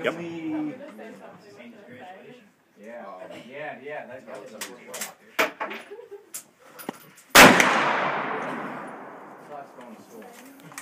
Yep. Yeah, yeah, yeah. That, that was a Class going to school.